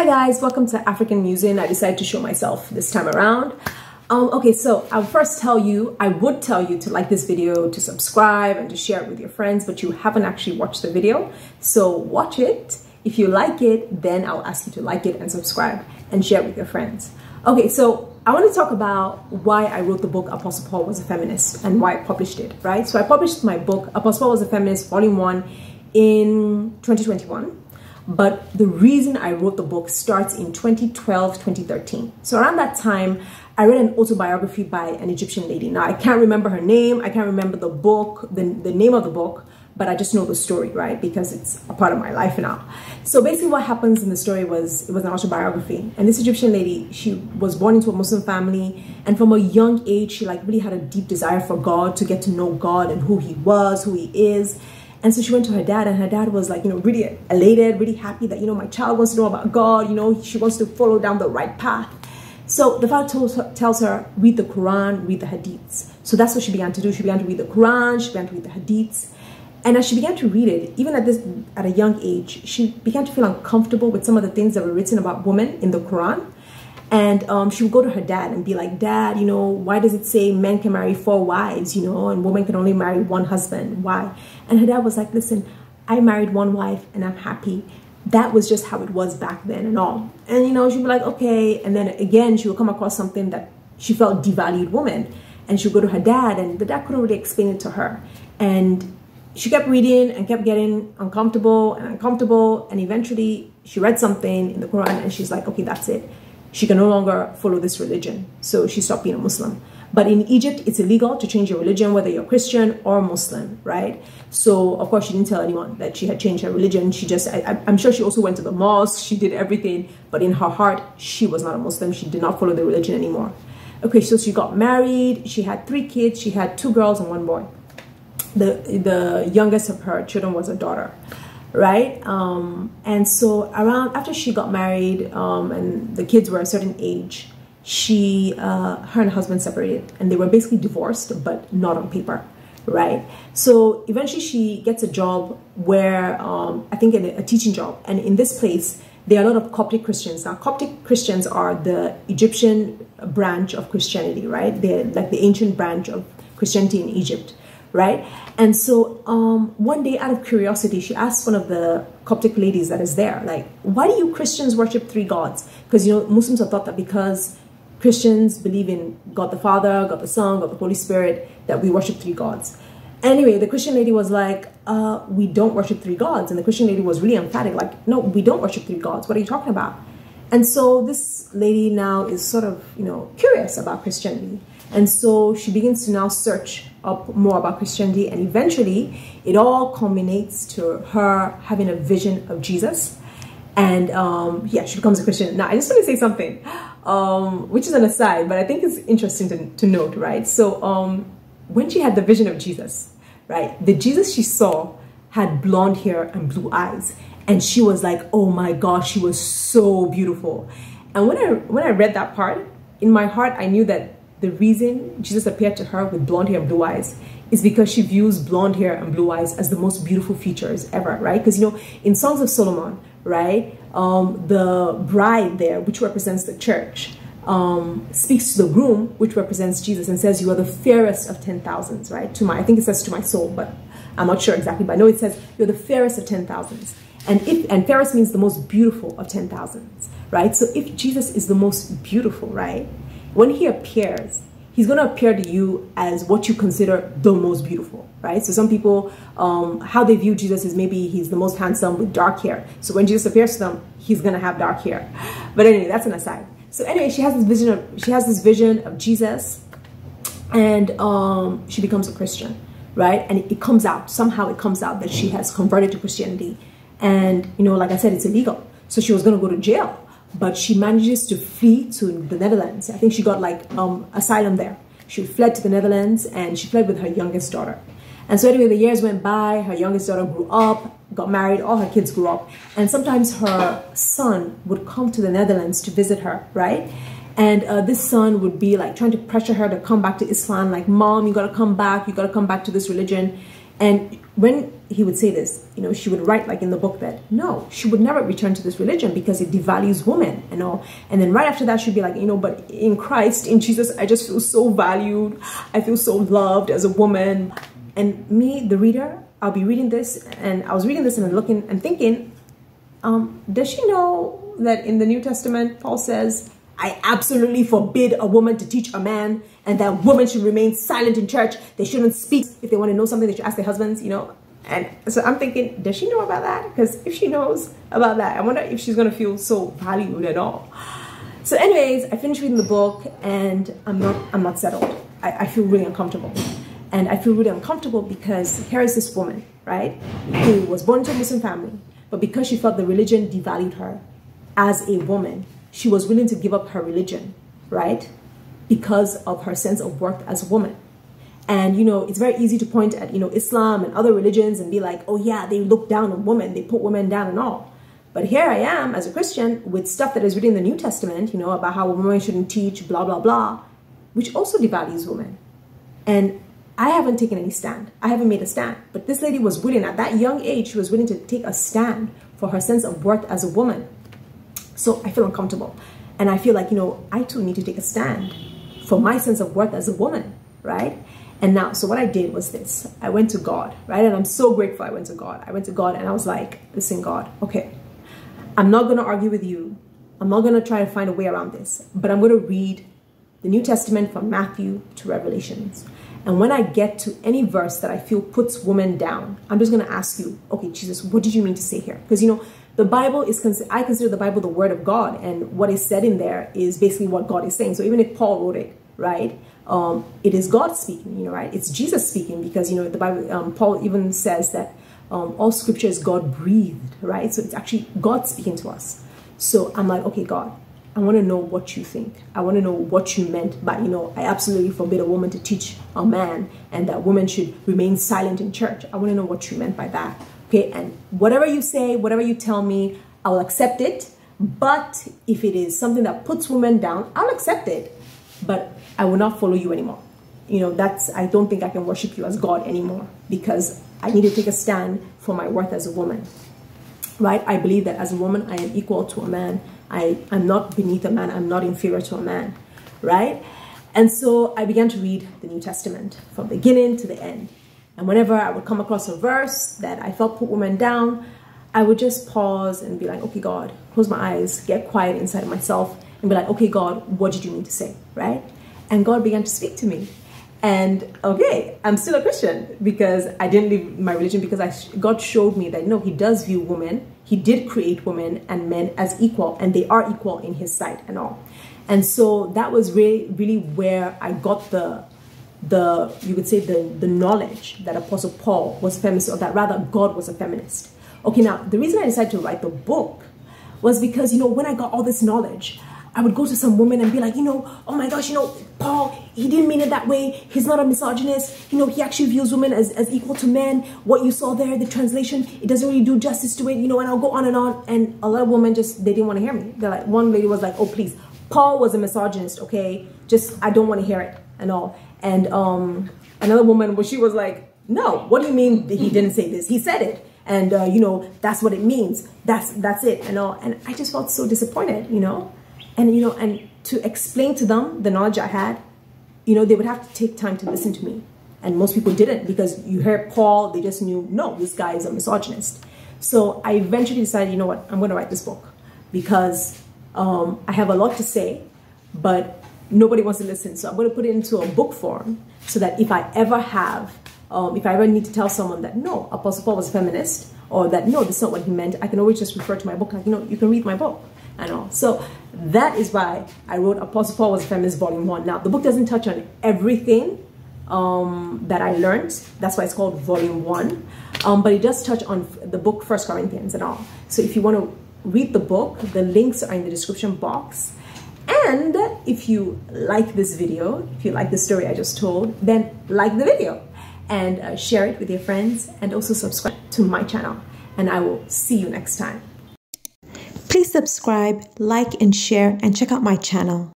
Hi guys, welcome to African Musing. I decided to show myself this time around. Um, okay, so I'll first tell you, I would tell you to like this video, to subscribe and to share it with your friends, but you haven't actually watched the video. So watch it. If you like it, then I'll ask you to like it and subscribe and share it with your friends. Okay, so I want to talk about why I wrote the book Apostle Paul was a feminist and why I published it, right? So I published my book Apostle Paul was a feminist, volume one in 2021 but the reason I wrote the book starts in 2012, 2013. So around that time, I read an autobiography by an Egyptian lady. Now, I can't remember her name, I can't remember the book, the, the name of the book, but I just know the story, right? Because it's a part of my life now. So basically what happens in the story was, it was an autobiography. And this Egyptian lady, she was born into a Muslim family. And from a young age, she like really had a deep desire for God, to get to know God and who he was, who he is. And so she went to her dad, and her dad was like, you know, really elated, really happy that, you know, my child wants to know about God, you know, she wants to follow down the right path. So the father tells her, tells her, read the Quran, read the Hadiths. So that's what she began to do. She began to read the Quran, she began to read the Hadiths. And as she began to read it, even at this at a young age, she began to feel uncomfortable with some of the things that were written about women in the Quran. And um, she would go to her dad and be like, Dad, you know, why does it say men can marry four wives, you know, and women can only marry one husband? Why? And her dad was like, Listen, I married one wife and I'm happy. That was just how it was back then and all. And, you know, she'd be like, Okay. And then again, she would come across something that she felt devalued woman. And she'd go to her dad, and the dad couldn't really explain it to her. And she kept reading and kept getting uncomfortable and uncomfortable. And eventually, she read something in the Quran and she's like, Okay, that's it she can no longer follow this religion. So she stopped being a Muslim. But in Egypt, it's illegal to change your religion, whether you're Christian or Muslim, right? So, of course, she didn't tell anyone that she had changed her religion. She just, I, am sure she also went to the mosque, she did everything, but in her heart, she was not a Muslim. She did not follow the religion anymore. Okay, so she got married, she had three kids, she had two girls and one boy. The, the youngest of her children was a daughter right? Um, and so around after she got married um, and the kids were a certain age, she, uh, her and her husband separated, and they were basically divorced, but not on paper, right? So eventually, she gets a job where um, I think a, a teaching job, and in this place. There are a lot of Coptic Christians. Now, Coptic Christians are the Egyptian branch of Christianity, right? They're like the ancient branch of Christianity in Egypt right? And so um, one day, out of curiosity, she asked one of the Coptic ladies that is there, like, why do you Christians worship three gods? Because, you know, Muslims have thought that because Christians believe in God the Father, God the Son, God the Holy Spirit, that we worship three gods. Anyway, the Christian lady was like, uh, we don't worship three gods. And the Christian lady was really emphatic, like, no, we don't worship three gods. What are you talking about? And so this lady now is sort of, you know, curious about Christianity. And so she begins to now search up more about Christianity, and eventually it all culminates to her having a vision of Jesus. And um, yeah, she becomes a Christian. Now, I just want to say something, um, which is an aside, but I think it's interesting to, to note, right? So, um, when she had the vision of Jesus, right, the Jesus she saw had blonde hair and blue eyes, and she was like, "Oh my gosh, she was so beautiful." And when I when I read that part, in my heart, I knew that the reason Jesus appeared to her with blonde hair and blue eyes is because she views blonde hair and blue eyes as the most beautiful features ever, right? Because, you know, in Songs of Solomon, right, um, the bride there, which represents the church, um, speaks to the groom, which represents Jesus, and says, You are the fairest of ten thousands, right? To my, I think it says to my soul, but I'm not sure exactly, but I know it says, You're the fairest of ten thousands. And if and means the most beautiful of ten thousands, right? So if Jesus is the most beautiful, right? when he appears, he's going to appear to you as what you consider the most beautiful, right? So some people, um, how they view Jesus is maybe he's the most handsome with dark hair. So when Jesus appears to them, he's going to have dark hair. But anyway, that's an aside. So anyway, she has this vision of she has this vision of Jesus, and um, she becomes a Christian, right? And it, it comes out somehow. It comes out that she has converted to Christianity, and you know, like I said, it's illegal. So she was going to go to jail but she manages to flee to the Netherlands. I think she got like um, asylum there. She fled to the Netherlands and she fled with her youngest daughter. And so anyway, the years went by, her youngest daughter grew up, got married, all her kids grew up. And sometimes her son would come to the Netherlands to visit her, right? And uh, this son would be like trying to pressure her to come back to Islam, like, mom, you gotta come back, you gotta come back to this religion. And when he would say this, you know, she would write like in the book that no, she would never return to this religion because it devalues women and all. And then right after that, she'd be like, you know, but in Christ, in Jesus, I just feel so valued. I feel so loved as a woman. And me, the reader, I'll be reading this, and I was reading this and looking and thinking, um, does she know that in the New Testament, Paul says, I absolutely forbid a woman to teach a man and that women should remain silent in church. They shouldn't speak. If they want to know something, they should ask their husbands, you know. And so I'm thinking, does she know about that? Because if she knows about that, I wonder if she's going to feel so valued at all. So anyways, I finished reading the book and I'm not, I'm not settled. I, I feel really uncomfortable. And I feel really uncomfortable because here is this woman, right, who was born into a Muslim family, but because she felt the religion devalued her as a woman, she was willing to give up her religion, right? Because of her sense of worth as a woman. And you know, it's very easy to point at, you know, Islam and other religions and be like, oh yeah, they look down on women, they put women down and all. But here I am as a Christian with stuff that is written in the New Testament, you know, about how women shouldn't teach, blah, blah, blah, which also devalues women. And I haven't taken any stand. I haven't made a stand. But this lady was willing, at that young age, she was willing to take a stand for her sense of worth as a woman. So I feel uncomfortable. And I feel like, you know, I too need to take a stand for my sense of worth as a woman, right? And now, so what I did was this I went to God, right? And I'm so grateful I went to God. I went to God and I was like, listen, God, okay, I'm not going to argue with you. I'm not going to try to find a way around this, but I'm going to read the New Testament from Matthew to Revelations. And when I get to any verse that I feel puts women down, I'm just going to ask you, okay, Jesus, what did you mean to say here? Because, you know, the Bible is, I consider the Bible the word of God. And what is said in there is basically what God is saying. So even if Paul wrote it, right, um, it is God speaking, you know, right? It's Jesus speaking because, you know, the Bible, um, Paul even says that um, all scripture is God breathed, right? So it's actually God speaking to us. So I'm like, okay, God, I want to know what you think. I want to know what you meant by, you know, I absolutely forbid a woman to teach a man and that women should remain silent in church. I want to know what you meant by that. Okay, and whatever you say, whatever you tell me, I'll accept it. But if it is something that puts women down, I'll accept it. But I will not follow you anymore. You know, that's, I don't think I can worship you as God anymore because I need to take a stand for my worth as a woman. Right? I believe that as a woman, I am equal to a man I, I'm not beneath a man, I'm not inferior to a man, right? And so I began to read the New Testament from beginning to the end. And whenever I would come across a verse that I felt put women down, I would just pause and be like, okay, God, close my eyes, get quiet inside of myself, and be like, okay, God, what did you mean to say, right? And God began to speak to me. And okay, I'm still a Christian because I didn't leave my religion because I, God showed me that no, He does view women he did create women and men as equal and they are equal in his sight and all and so that was really really where i got the the you could say the the knowledge that apostle paul was feminist or that rather god was a feminist okay now the reason i decided to write the book was because you know when i got all this knowledge I would go to some woman and be like, you know, oh my gosh, you know, Paul, he didn't mean it that way. He's not a misogynist. You know, he actually views women as, as equal to men. What you saw there, the translation, it doesn't really do justice to it, you know, and I'll go on and on. And a lot of women just, they didn't want to hear me. They're like, one lady was like, oh, please, Paul was a misogynist, okay? Just, I don't want to hear it and all. And um, another woman, well, she was like, no, what do you mean he didn't say this? He said it and uh, you know that's what it means that's that's it and all and i just felt so disappointed you know and you know and to explain to them the knowledge i had you know they would have to take time to listen to me. And most people didn't because you heard paul they just knew no this guy is a misogynist. So i eventually decided you know what i'm going to write this book because um, i have a lot to say but nobody wants to listen. So i'm going to put it into a book form so that if i ever have um, if i ever need to tell someone that no apostle paul was a feminist or that no this is not what he meant i can always just refer to my book like you know you can read my book and all. So that is why I wrote Apostle Paul was a feminist volume one. Now the book doesn't touch on everything um, that I learned. That's why it's called volume one. Um, but it does touch on the book First Corinthians and all. So if you want to read the book, the links are in the description box. And if you like this video, if you like the story I just told, then like the video and uh, share it with your friends and also subscribe to my channel. And I will see you next time. Subscribe, like, and share, and check out my channel.